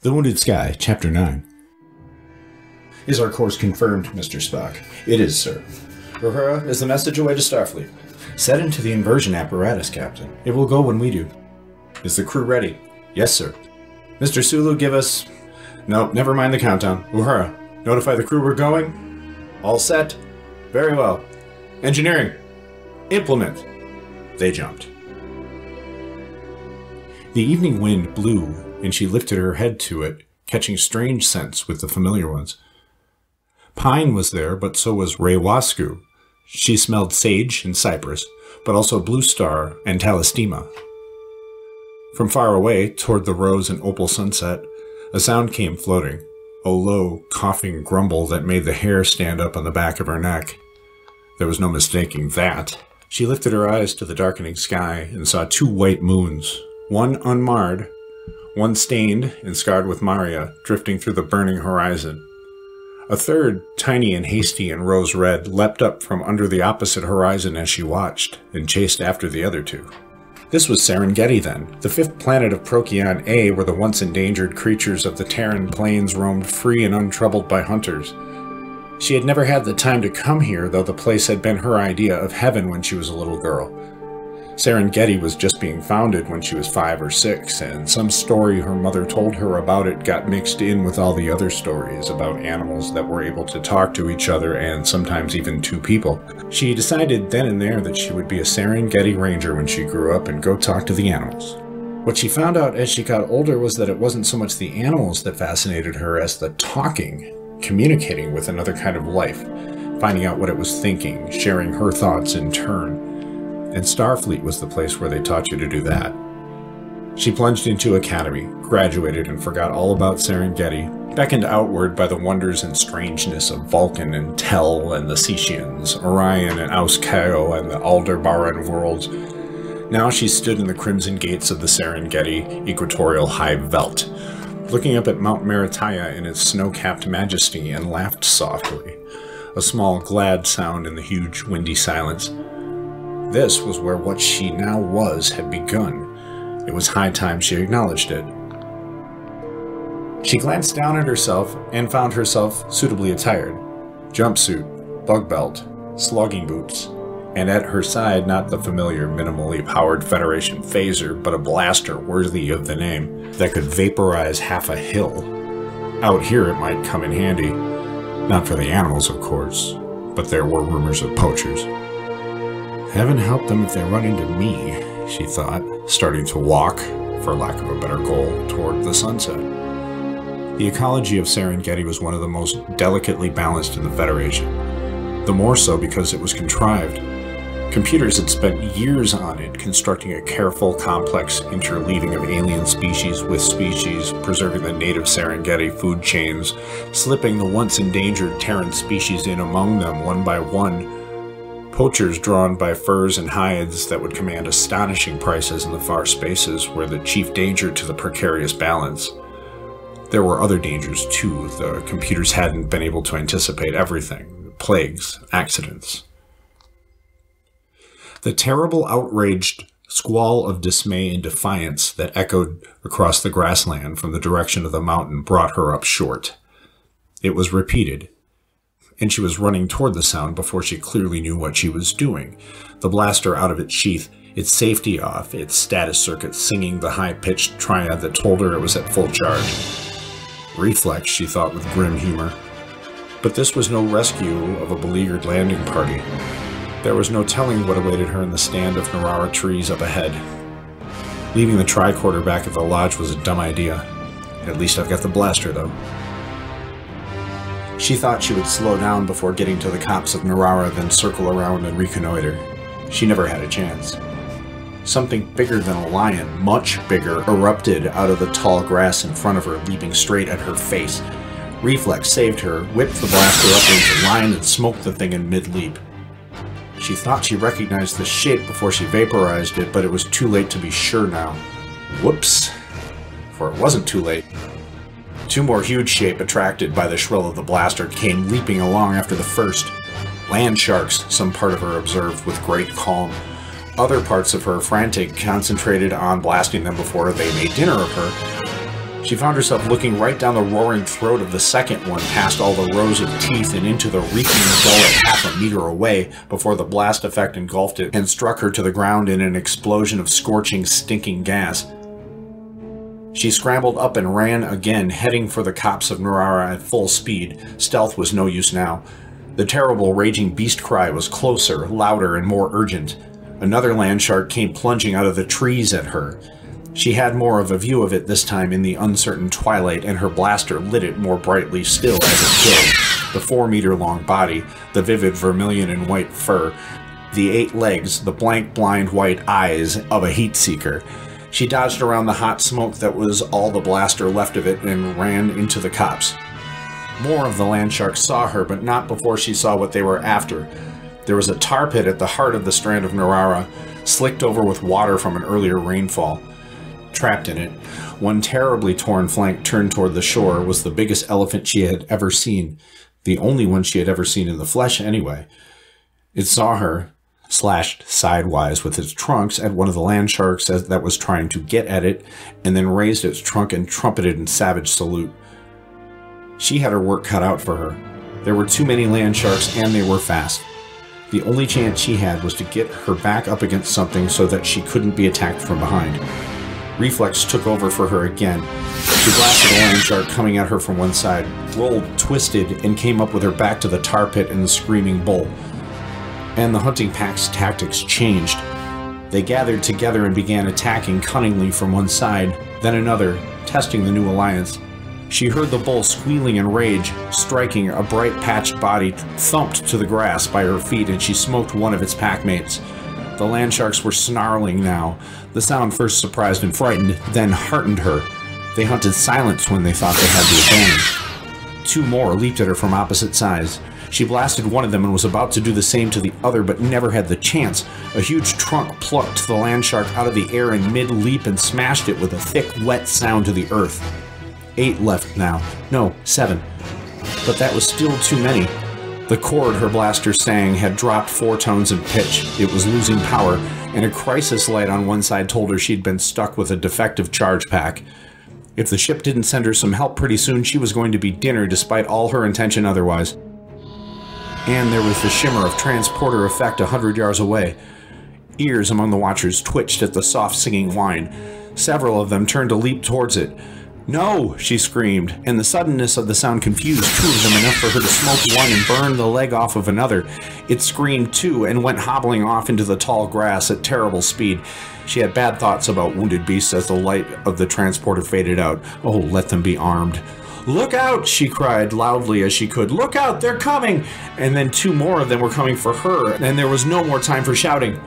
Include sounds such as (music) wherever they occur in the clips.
The Wounded Sky, Chapter 9. Is our course confirmed, Mr. Spock? It is, sir. Uhura, is the message away to Starfleet? Set into the inversion apparatus, Captain. It will go when we do. Is the crew ready? Yes, sir. Mr. Sulu, give us. No, never mind the countdown. Uhura, notify the crew we're going. All set? Very well. Engineering, implement. They jumped. The evening wind blew, and she lifted her head to it, catching strange scents with the familiar ones. Pine was there, but so was Rewasku. She smelled sage and cypress, but also blue star and talistema. From far away, toward the rose and opal sunset, a sound came floating, a low, coughing grumble that made the hair stand up on the back of her neck. There was no mistaking that. She lifted her eyes to the darkening sky and saw two white moons, one unmarred, one stained and scarred with Maria, drifting through the burning horizon. A third, tiny and hasty and rose red, leapt up from under the opposite horizon as she watched, and chased after the other two. This was Serengeti then, the fifth planet of Procyon A, where the once endangered creatures of the Terran plains roamed free and untroubled by hunters. She had never had the time to come here, though the place had been her idea of heaven when she was a little girl. Serengeti was just being founded when she was five or six, and some story her mother told her about it got mixed in with all the other stories about animals that were able to talk to each other and sometimes even to people. She decided then and there that she would be a Serengeti ranger when she grew up and go talk to the animals. What she found out as she got older was that it wasn't so much the animals that fascinated her as the talking, communicating with another kind of life, finding out what it was thinking, sharing her thoughts in turn and Starfleet was the place where they taught you to do that. She plunged into Academy, graduated, and forgot all about Serengeti, beckoned outward by the wonders and strangeness of Vulcan and Tel and the Ceeans, Orion and Auskao and the Aldebaran worlds. Now she stood in the crimson gates of the Serengeti Equatorial High Veld, looking up at Mount Meritaya in its snow-capped majesty and laughed softly, a small glad sound in the huge windy silence. This was where what she now was had begun. It was high time she acknowledged it. She glanced down at herself and found herself suitably attired jumpsuit, bug belt, slugging boots, and at her side not the familiar minimally powered Federation phaser, but a blaster worthy of the name that could vaporize half a hill. Out here it might come in handy. Not for the animals, of course, but there were rumors of poachers. Heaven help them if they run into me, she thought, starting to walk, for lack of a better goal, toward the sunset. The ecology of Serengeti was one of the most delicately balanced in the Federation, the more so because it was contrived. Computers had spent years on it, constructing a careful, complex interleaving of alien species with species, preserving the native Serengeti food chains, slipping the once endangered Terran species in among them one by one, Poachers drawn by furs and hides that would command astonishing prices in the far spaces were the chief danger to the precarious balance. There were other dangers too, the computers hadn't been able to anticipate everything plagues, accidents. The terrible, outraged squall of dismay and defiance that echoed across the grassland from the direction of the mountain brought her up short. It was repeated, and she was running toward the sound before she clearly knew what she was doing. The blaster out of its sheath, its safety off, its status circuit singing the high-pitched triad that told her it was at full charge. Reflex, she thought with grim humor. But this was no rescue of a beleaguered landing party. There was no telling what awaited her in the stand of Narara trees up ahead. Leaving the tricorder back at the lodge was a dumb idea. At least I've got the blaster, though. She thought she would slow down before getting to the copse of Narara, then circle around and reconnoiter. She never had a chance. Something bigger than a lion, much bigger, erupted out of the tall grass in front of her, leaping straight at her face. Reflex saved her, whipped the blaster up into the line, and smoked the thing in mid-leap. She thought she recognized the shape before she vaporized it, but it was too late to be sure now. Whoops. For it wasn't too late. Two more huge shape attracted by the shrill of the blaster came leaping along after the first. Land sharks, some part of her observed with great calm. Other parts of her frantic, concentrated on blasting them before they made dinner of her. She found herself looking right down the roaring throat of the second one, past all the rows of teeth and into the reeking gullet half a meter away before the blast effect engulfed it and struck her to the ground in an explosion of scorching, stinking gas. She scrambled up and ran again, heading for the copse of Nurara at full speed. Stealth was no use now. The terrible, raging beast cry was closer, louder, and more urgent. Another land shark came plunging out of the trees at her. She had more of a view of it this time in the uncertain twilight, and her blaster lit it more brightly still as it killed. The four meter long body, the vivid vermilion and white fur, the eight legs, the blank, blind white eyes of a heat seeker. She dodged around the hot smoke that was all the blaster left of it and ran into the copse. More of the land sharks saw her, but not before she saw what they were after. There was a tar pit at the heart of the strand of Nurara, slicked over with water from an earlier rainfall. Trapped in it, one terribly torn flank turned toward the shore was the biggest elephant she had ever seen, the only one she had ever seen in the flesh anyway. It saw her, slashed sidewise with its trunks at one of the land sharks that was trying to get at it, and then raised its trunk and trumpeted in savage salute. She had her work cut out for her. There were too many land sharks, and they were fast. The only chance she had was to get her back up against something so that she couldn't be attacked from behind. Reflex took over for her again. She blasted a land shark coming at her from one side, rolled, twisted, and came up with her back to the tar pit and the screaming bull and the hunting pack's tactics changed. They gathered together and began attacking cunningly from one side, then another, testing the new alliance. She heard the bull squealing in rage, striking a bright patched body thumped to the grass by her feet, and she smoked one of its packmates. The land sharks were snarling now. The sound first surprised and frightened, then heartened her. They hunted silence when they thought they had the advantage. Two more leaped at her from opposite sides. She blasted one of them and was about to do the same to the other, but never had the chance. A huge trunk plucked the land shark out of the air in mid leap and smashed it with a thick, wet sound to the earth. Eight left now. No, seven. But that was still too many. The chord her blaster sang had dropped four tones in pitch. It was losing power, and a crisis light on one side told her she'd been stuck with a defective charge pack. If the ship didn't send her some help pretty soon, she was going to be dinner despite all her intention otherwise and there was the shimmer of transporter effect a hundred yards away. Ears among the watchers twitched at the soft singing whine. Several of them turned to leap towards it. No, she screamed, and the suddenness of the sound confused two of them enough for her to smoke one and burn the leg off of another. It screamed too and went hobbling off into the tall grass at terrible speed. She had bad thoughts about wounded beasts as the light of the transporter faded out. Oh, let them be armed. Look out, she cried loudly as she could. Look out, they're coming! And then two more of them were coming for her, and there was no more time for shouting.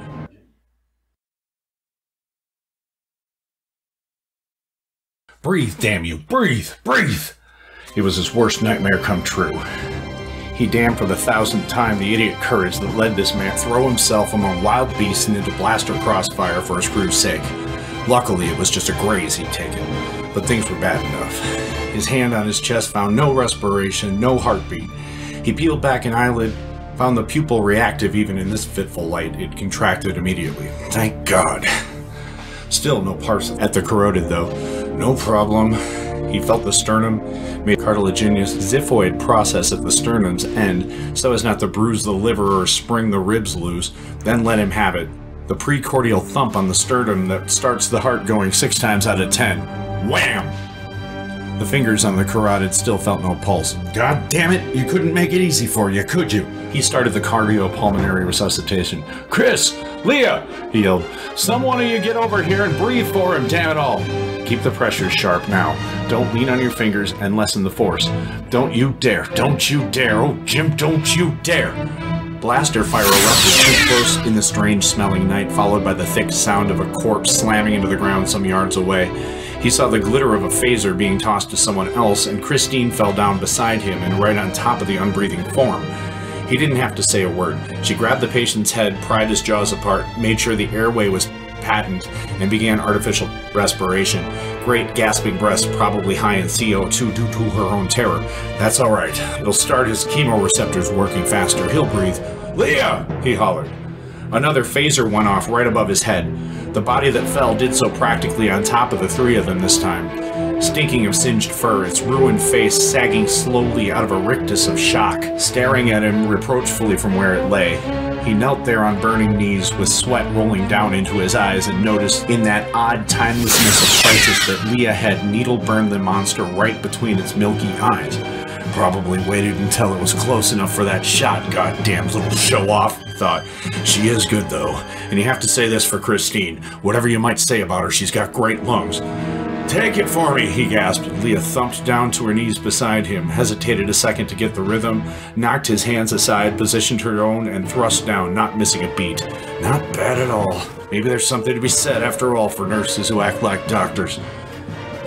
Breathe, damn you, breathe, breathe! It was his worst nightmare come true. He damned for the thousandth time the idiot courage that led this man throw himself among wild beasts and into blaster crossfire for his crew's sake. Luckily, it was just a graze he'd taken, but things were bad enough. His hand on his chest found no respiration, no heartbeat. He peeled back an eyelid, found the pupil reactive even in this fitful light. It contracted immediately. Thank God. Still no pulse at the carotid, though. No problem. He felt the sternum, made cartilaginous xiphoid process at the sternum's end so as not to bruise the liver or spring the ribs loose, then let him have it. The precordial thump on the sternum that starts the heart going six times out of ten. Wham! The fingers on the carotid still felt no pulse. God damn it, you couldn't make it easy for you, could you? He started the cardiopulmonary resuscitation. Chris! Leah! He yelled. Some one of you get over here and breathe for him, damn it all! Keep the pressure sharp now. Don't lean on your fingers and lessen the force. Don't you dare! Don't you dare! Oh, Jim, don't you dare! Blaster fire erupted too close in the strange smelling night, followed by the thick sound of a corpse slamming into the ground some yards away. He saw the glitter of a phaser being tossed to someone else, and Christine fell down beside him and right on top of the unbreathing form. He didn't have to say a word. She grabbed the patient's head, pried his jaws apart, made sure the airway was patent, and began artificial respiration. Great gasping breaths, probably high in CO2 due to her own terror. That's alright. It'll start his chemoreceptors working faster. He'll breathe. Leah! he hollered. Another phaser went off right above his head. The body that fell did so practically on top of the three of them this time. stinking of singed fur, its ruined face sagging slowly out of a rictus of shock, staring at him reproachfully from where it lay. He knelt there on burning knees with sweat rolling down into his eyes and noticed in that odd timelessness of crisis that Leah had needle burned the monster right between its milky eyes. Probably waited until it was close enough for that shot, goddamn little show off, he thought. She is good though, and you have to say this for Christine. Whatever you might say about her, she's got great lungs. Take it for me, he gasped. Leah thumped down to her knees beside him, hesitated a second to get the rhythm, knocked his hands aside, positioned her own, and thrust down, not missing a beat. Not bad at all. Maybe there's something to be said, after all, for nurses who act like doctors.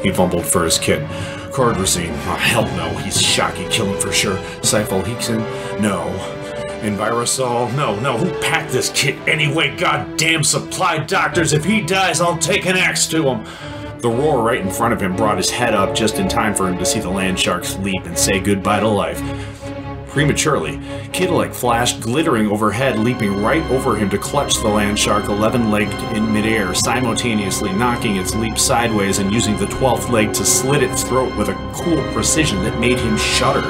He fumbled for his kit. Cordrazine. Oh, hell no. He's shocky. Kill him for sure. Cyphalhexin? No. Envirosol? No, no. Who packed this kit anyway? Goddamn supply doctors. If he dies, I'll take an axe to him. The roar right in front of him brought his head up just in time for him to see the land sharks leap and say goodbye to life. Prematurely, K't'lk flashed glittering overhead, leaping right over him to clutch the land shark 11 legged in midair, simultaneously knocking its leap sideways and using the 12th leg to slit its throat with a cool precision that made him shudder.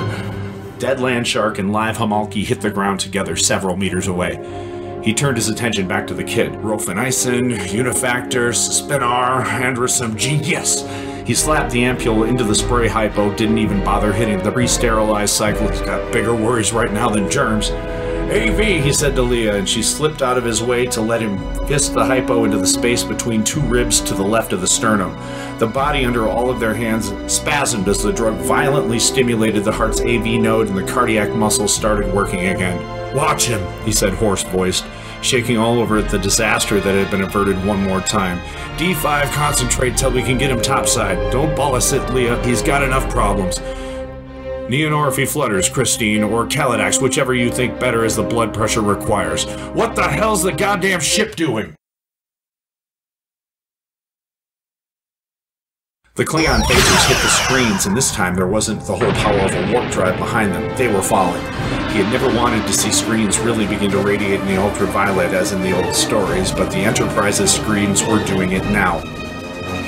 Dead land shark and live Hamalki hit the ground together several meters away. He turned his attention back to the kit. Rofenisen, Unifactor, Spinar, Androsum, Yes. He slapped the ampule into the spray hypo, didn't even bother hitting the pre-sterilized cycle. He's got bigger worries right now than germs. AV, he said to Leah, and she slipped out of his way to let him fist the hypo into the space between two ribs to the left of the sternum. The body under all of their hands spasmed as the drug violently stimulated the heart's AV node and the cardiac muscles started working again. Watch him, he said hoarse voiced, shaking all over at the disaster that had been averted one more time. D5, concentrate till we can get him topside. Don't bolus it, Leah. He's got enough problems. Neonor if he flutters, Christine, or Kalidax, whichever you think better as the blood pressure requires. What the hell's the goddamn ship doing? The Klingon phasers hit the screens, and this time there wasn't the whole power of a warp drive behind them. They were falling. He had never wanted to see screens really begin to radiate in the ultraviolet as in the old stories, but the Enterprise's screens were doing it now.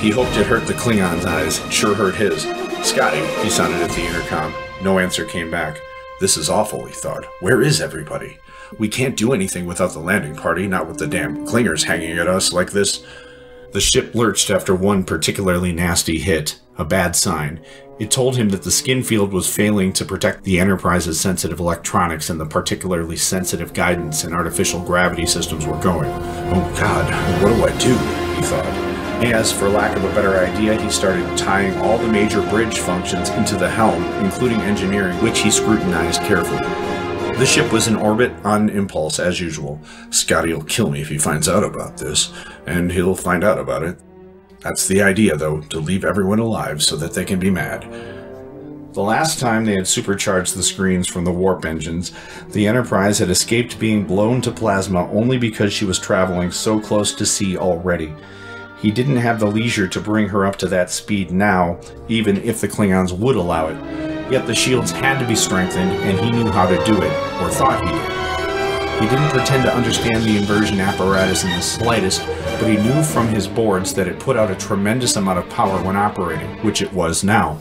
He hoped it hurt the Klingon's eyes. It sure hurt his. Scotty, he sounded at the intercom. No answer came back. This is awful, he thought. Where is everybody? We can't do anything without the landing party, not with the damn clingers hanging at us like this. The ship lurched after one particularly nasty hit, a bad sign. It told him that the skin field was failing to protect the Enterprise's sensitive electronics and the particularly sensitive guidance and artificial gravity systems were going. Oh god, what do I do? he thought. As, for lack of a better idea, he started tying all the major bridge functions into the helm, including engineering, which he scrutinized carefully. The ship was in orbit on impulse as usual. Scotty'll kill me if he finds out about this, and he'll find out about it. That's the idea, though, to leave everyone alive so that they can be mad. The last time they had supercharged the screens from the warp engines, the Enterprise had escaped being blown to plasma only because she was traveling so close to c already. He didn't have the leisure to bring her up to that speed now, even if the Klingons would allow it. Yet the shields had to be strengthened, and he knew how to do it, or thought he did. He didn't pretend to understand the inversion apparatus in the slightest, but he knew from his boards that it put out a tremendous amount of power when operating, which it was now.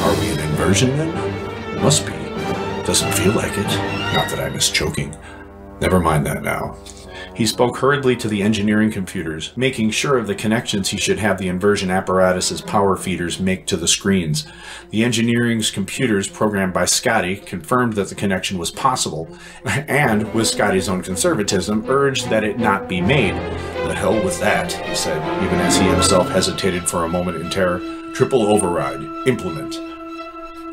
Are we in inversion then? Must be. Doesn't feel like it. Not that I miss choking. Never mind that now. He spoke hurriedly to the engineering computers, making sure of the connections he should have the inversion apparatus's power feeders make to the screens. The engineering's computers, programmed by Scotty, confirmed that the connection was possible, (laughs) and, with Scotty's own conservatism, urged that it not be made. The hell with that, he said, even as he himself hesitated for a moment in terror. Triple override. Implement.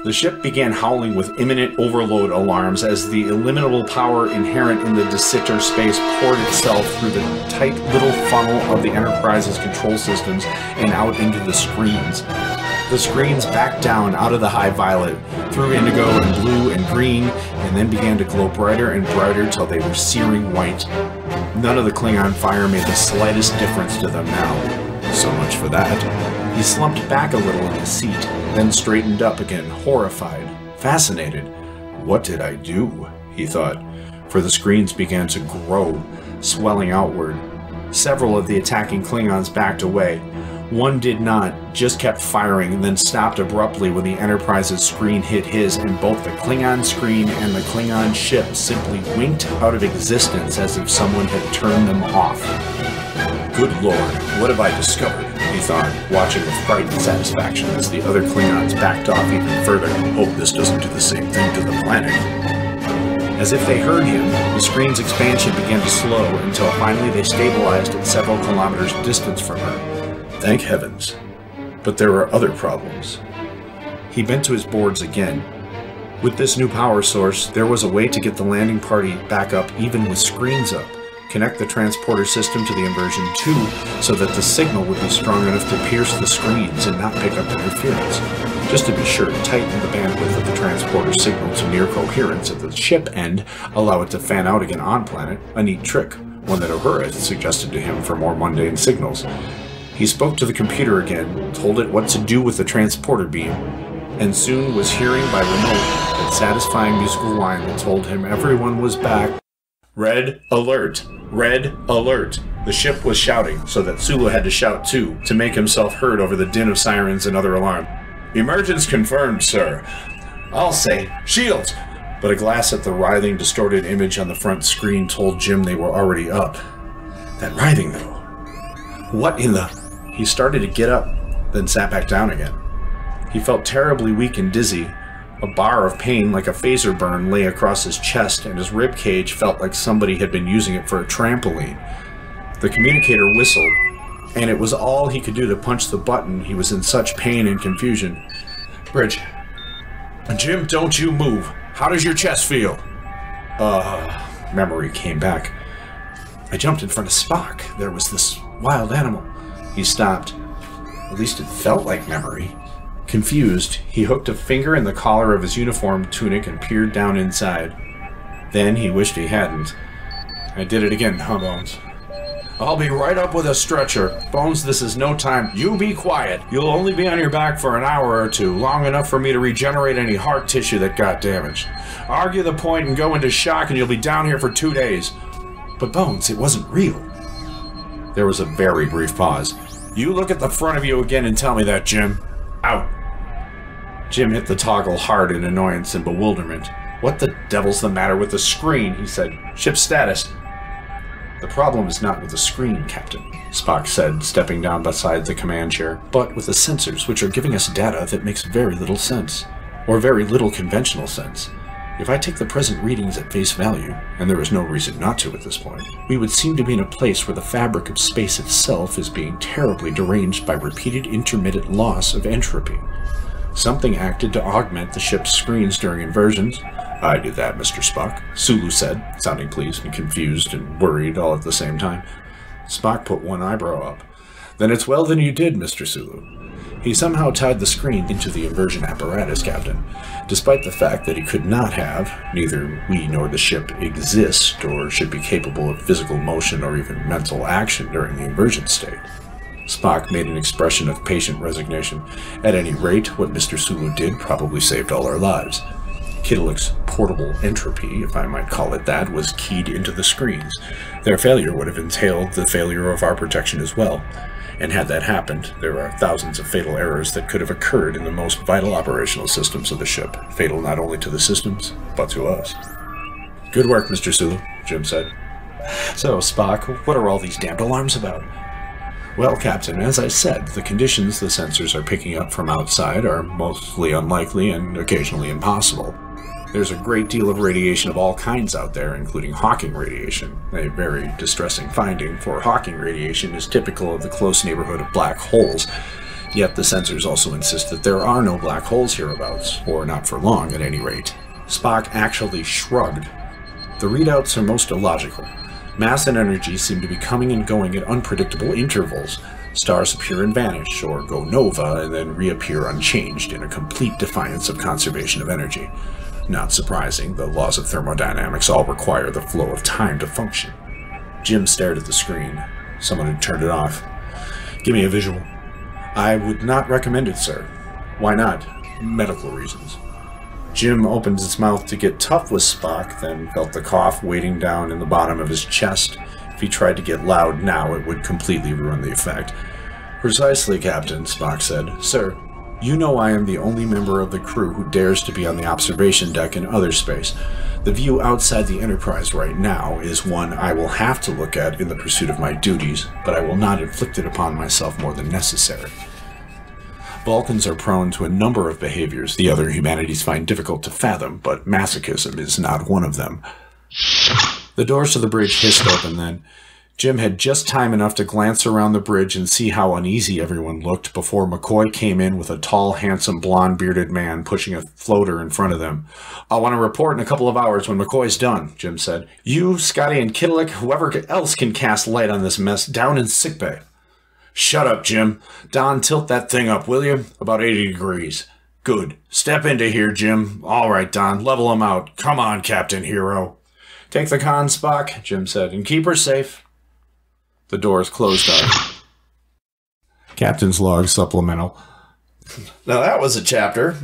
The ship began howling with imminent overload alarms as the illimitable power inherent in the de Sitter space poured itself through the tight little funnel of the Enterprise's control systems and out into the screens. The screens backed down out of the high violet, through indigo and blue and green, and then began to glow brighter and brighter till they were searing white. None of the Klingon fire made the slightest difference to them now. So much for that. He slumped back a little in his seat, then straightened up again, horrified, fascinated. What did I do? he thought, for the screens began to grow, swelling outward. Several of the attacking Klingons backed away. One did not, just kept firing and then stopped abruptly when the Enterprise's screen hit his, and both the Klingon screen and the Klingon ship simply winked out of existence as if someone had turned them off. Good lord, what have I discovered? He thought, watching with frightened satisfaction as the other Klingons backed off even further. Hope this doesn't do the same thing to the planet. As if they heard him, the screen's expansion began to slow until finally they stabilized at several kilometers distance from her. Thank heavens. But there were other problems. He bent to his boards again. With this new power source, there was a way to get the landing party back up even with screens up connect the transporter system to the inversion 2 so that the signal would be strong enough to pierce the screens and not pick up interference. Just to be sure, tighten the bandwidth of the transporter signal to near coherence at the ship end, allow it to fan out again on planet, a neat trick, one that Uhura had suggested to him for more mundane signals. He spoke to the computer again, told it what to do with the transporter beam, and soon was hearing by remote that satisfying musical line that told him everyone was back. Red alert! Red alert! The ship was shouting, so that Sulu had to shout too, to make himself heard over the din of sirens and other alarm. Emergence confirmed, sir. I'll say, shields! But a glass at the writhing, distorted image on the front screen told Jim they were already up. That writhing, though. What in the. He started to get up, then sat back down again. He felt terribly weak and dizzy, a bar of pain like a phaser burn lay across his chest, and his rib cage felt like somebody had been using it for a trampoline. The communicator whistled, and it was all he could do to punch the button. He was in such pain and confusion. Bridge. Jim, don't you move. How does your chest feel? Uh, memory came back. I jumped in front of Spock. There was this wild animal. He stopped. At least it felt like memory. Confused, he hooked a finger in the collar of his uniform tunic and peered down inside. Then he wished he hadn't. I did it again, huh, Bones? I'll be right up with a stretcher. Bones, this is no time. You be quiet. You'll only be on your back for an hour or two, long enough for me to regenerate any heart tissue that got damaged. Argue the point and go into shock, and you'll be down here for two days. But Bones, it wasn't real. There was a very brief pause. You look at the front of you again and tell me that, Jim. Out. Jim hit the toggle hard in annoyance and bewilderment. What the devil's the matter with the screen? he said. Ship status. The problem is not with the screen, Captain, Spock said, stepping down beside the command chair, but with the sensors, which are giving us data that makes very little sense. Or very little conventional sense. If I take the present readings at face value, and there is no reason not to at this point, we would seem to be in a place where the fabric of space itself is being terribly deranged by repeated intermittent loss of entropy. Something acted to augment the ship's screens during inversions. I did that, Mr. Spock, Sulu said, sounding pleased and confused and worried all at the same time. Spock put one eyebrow up. Then it's well that you did, Mr. Sulu. He somehow tied the screen into the inversion apparatus, Captain, despite the fact that he could not have, neither we nor the ship exist or should be capable of physical motion or even mental action during the inversion state. Spock made an expression of patient resignation. At any rate, what Mr. Sulu did probably saved all our lives. K't'lk's portable entropy, if I might call it that, was keyed into the screens. Their failure would have entailed the failure of our protection as well. And had that happened, there are thousands of fatal errors that could have occurred in the most vital operational systems of the ship, fatal not only to the systems, but to us. Good work, Mr. Sulu, Jim said. So, Spock, what are all these damned alarms about? Well, Captain, as I said, the conditions the sensors are picking up from outside are mostly unlikely and occasionally impossible. There's a great deal of radiation of all kinds out there, including Hawking radiation, a very distressing finding, for Hawking radiation is typical of the close neighborhood of black holes. Yet the sensors also insist that there are no black holes hereabouts, or not for long at any rate. Spock actually shrugged. The readouts are most illogical. Mass and energy seem to be coming and going at unpredictable intervals. Stars appear and vanish, or go nova and then reappear unchanged in a complete defiance of conservation of energy. Not surprising, the laws of thermodynamics all require the flow of time to function. Jim stared at the screen. Someone had turned it off. Give me a visual. I would not recommend it, sir. Why not? Medical reasons. Jim opened his mouth to get tough with Spock, then felt the cough weighting down in the bottom of his chest. If he tried to get loud now, it would completely ruin the effect. Precisely, Captain, Spock said. Sir, you know I am the only member of the crew who dares to be on the observation deck in other space. The view outside the Enterprise right now is one I will have to look at in the pursuit of my duties, but I will not inflict it upon myself more than necessary. Vulcans are prone to a number of behaviors the other humanities find difficult to fathom, but masochism is not one of them. The doors to the bridge hissed open then. Jim had just time enough to glance around the bridge and see how uneasy everyone looked before McCoy came in with a tall, handsome, blond bearded man pushing a floater in front of them. I'll want to report in a couple of hours when McCoy's done, Jim said. You, Scotty, and K't'lk, whoever else can cast light on this mess, down in sickbay. Shut up, Jim. Don, tilt that thing up, will you? About 80 degrees. Good. Step into here, Jim. All right, Don. Level him out. Come on, Captain Hero. Take the con, Spock, Jim said, and keep her safe. The doors closed on. Captain's log supplemental. Now that was a chapter.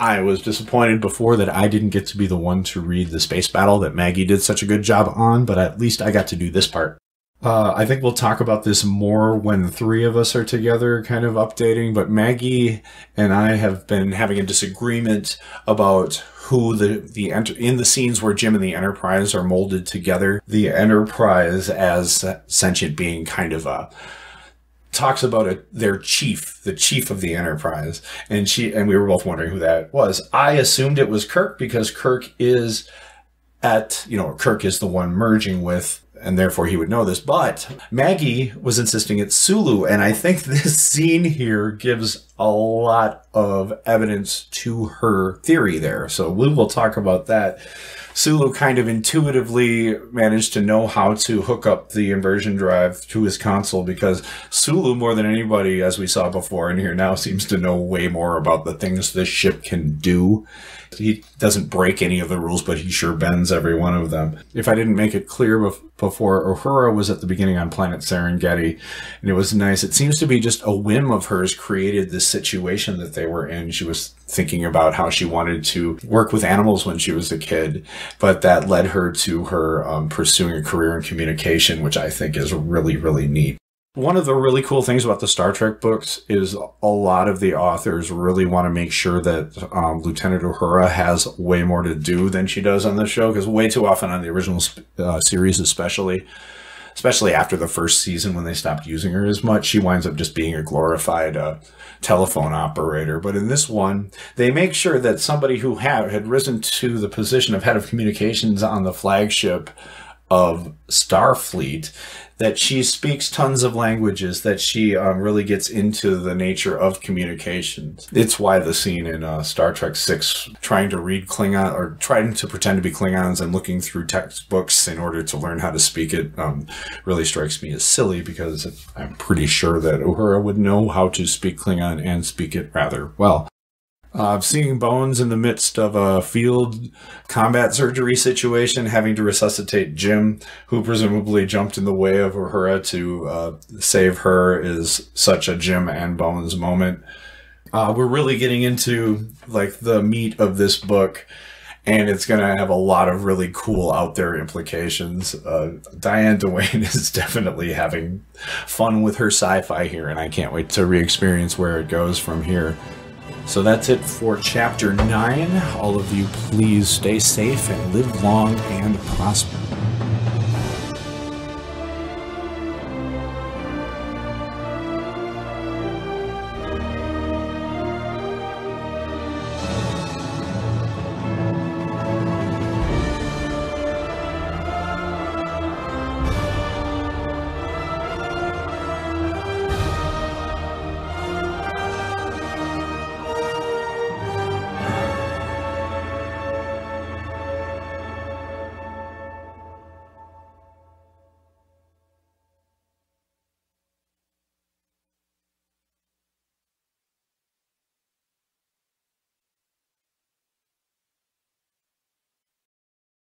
I was disappointed before that I didn't get to be the one to read the space battle that Maggie did such a good job on, but at least I got to do this part. Uh, I think we'll talk about this more when three of us are together, kind of updating. But Maggie and I have been having a disagreement about who the the in the scenes where Jim and the Enterprise are molded together. The Enterprise as sentient being, kind of a talks about it, their chief, the chief of the Enterprise, and she and we were both wondering who that was. I assumed it was Kirk because Kirk is at you know Kirk is the one merging with and therefore he would know this. But Maggie was insisting it's Sulu, and I think (laughs) this scene here gives a lot of evidence to her theory there. So we will talk about that. Sulu kind of intuitively managed to know how to hook up the inversion drive to his console because Sulu, more than anybody, as we saw before in here now, seems to know way more about the things this ship can do he doesn't break any of the rules, but he sure bends every one of them. If I didn't make it clear before, Uhura was at the beginning on planet Serengeti, and it was nice. It seems to be just a whim of hers created this situation that they were in. She was thinking about how she wanted to work with animals when she was a kid, but that led her to her um, pursuing a career in communication, which I think is really, really neat. One of the really cool things about the Star Trek books is a lot of the authors really want to make sure that um, Lieutenant Uhura has way more to do than she does on the show, because way too often on the original uh, series, especially, especially after the first season when they stopped using her as much, she winds up just being a glorified uh, telephone operator. But in this one, they make sure that somebody who had, had risen to the position of head of communications on the flagship of Starfleet that she speaks tons of languages, that she um, really gets into the nature of communications. It's why the scene in uh, Star Trek Six, trying to read Klingon or trying to pretend to be Klingons and looking through textbooks in order to learn how to speak it, um, really strikes me as silly because I'm pretty sure that Uhura would know how to speak Klingon and speak it rather well. Uh, seeing Bones in the midst of a field combat surgery situation, having to resuscitate Jim, who presumably jumped in the way of Uhura to uh, save her, is such a Jim and Bones moment. Uh, we're really getting into like the meat of this book, and it's going to have a lot of really cool out there implications. Uh, Diane Duane (laughs) is definitely having fun with her sci-fi here, and I can't wait to re-experience where it goes from here. So that's it for chapter 9. All of you, please stay safe and live long and prosper.